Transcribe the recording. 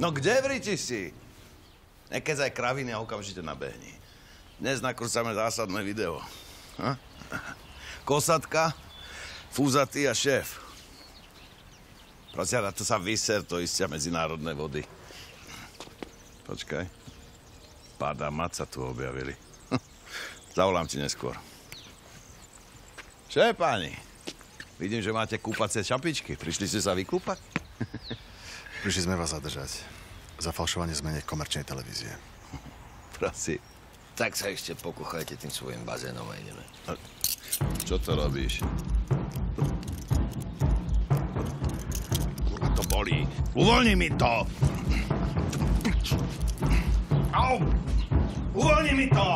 No kde vriti si? Nekezaj kraviny a okamžite nabehni. Dnes nakrúcame zásadné video. Ha? Kosatka, fúzatý a šéf. Prosím, na to sa vyser, to istia medzinárodné vody. Počkaj. Páda mat sa tu objavili. Zavolám ti neskôr. Čo je, páni? Vidím, že máte kúpacie čapičky. Prišli ste sa vykúpať? Prišli sme vás zadržať. Za falšovanie zmene komerčnej televízie. Prosím. Tak sa ešte pokuchajte tým svojim bazénom a ideme. Čo to robíš? Kurva, to bolí. Uvoľni mi to! Au! Uvoľni mi to!